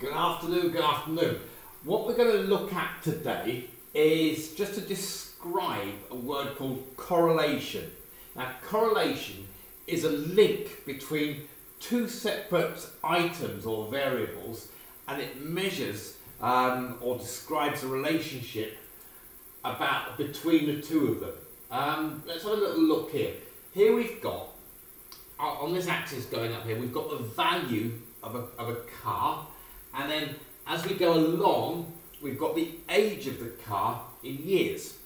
Good afternoon, good afternoon. What we're going to look at today is just to describe a word called correlation. Now, correlation is a link between two separate items or variables and it measures um, or describes a relationship about between the two of them. Um, let's have a little look here. Here we've got, uh, on this axis going up here, we've got the value of a, of a car and then as we go along, we've got the age of the car in years.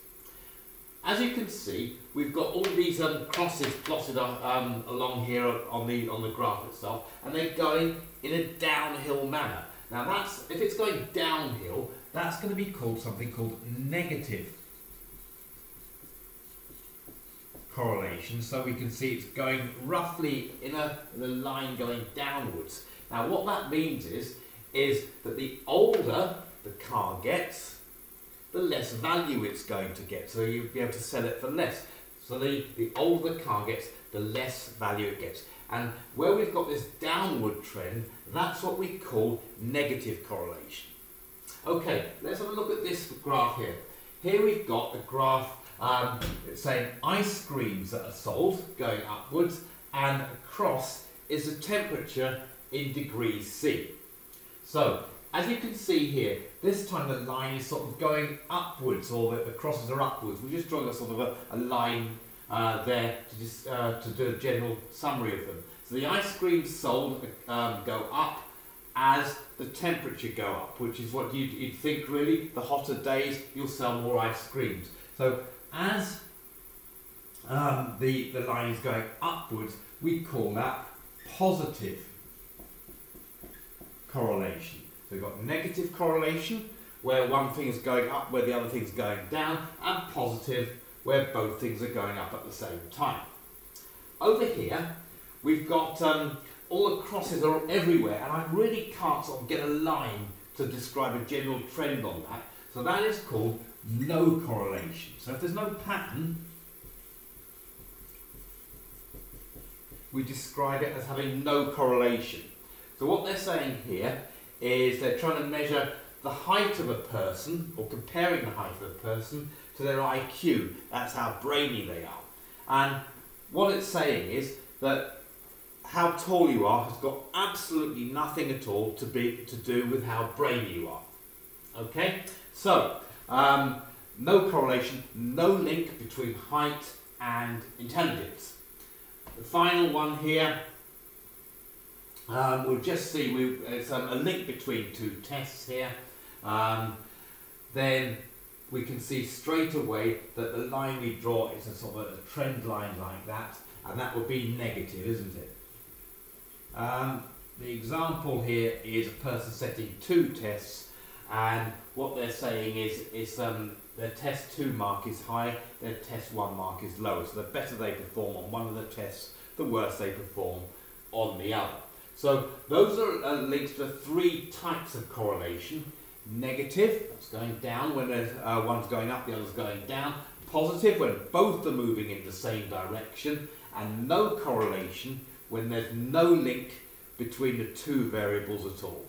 As you can see, we've got all these um, crosses plotted um, along here on the on the graph itself, and they're going in a downhill manner. Now that's if it's going downhill, that's going to be called something called negative correlation. So we can see it's going roughly in a, in a line going downwards. Now what that means is is that the older the car gets, the less value it's going to get. So you'll be able to sell it for less. So the, the older the car gets, the less value it gets. And where we've got this downward trend, that's what we call negative correlation. Okay, let's have a look at this graph here. Here we've got a graph um, saying ice creams that are sold going upwards and across is the temperature in degrees C. So, as you can see here, this time the line is sort of going upwards, or the, the crosses are upwards. We're just drawing a sort of a, a line uh, there to, just, uh, to do a general summary of them. So the ice creams sold um, go up as the temperature go up, which is what you'd, you'd think really, the hotter days, you'll sell more ice creams. So as um, the, the line is going upwards, we call that positive correlation. So we've got negative correlation, where one thing is going up, where the other thing is going down, and positive, where both things are going up at the same time. Over here, we've got um, all the crosses are everywhere, and I really can't sort of get a line to describe a general trend on that. So that is called no correlation. So if there's no pattern, we describe it as having no correlation. So what they're saying here is they're trying to measure the height of a person, or comparing the height of a person to their IQ. That's how brainy they are. And what it's saying is that how tall you are has got absolutely nothing at all to be to do with how brainy you are. Okay, so um, no correlation, no link between height and intelligence. The final one here um, we'll just see, we, it's um, a link between two tests here. Um, then we can see straight away that the line we draw is a sort of a trend line like that, and that would be negative, isn't it? Um, the example here is a person setting two tests, and what they're saying is, is um, their test two mark is high, their test one mark is low. So the better they perform on one of the tests, the worse they perform on the other. So those are uh, links to three types of correlation. Negative, that's going down when uh, one's going up, the other's going down. Positive, when both are moving in the same direction. And no correlation, when there's no link between the two variables at all.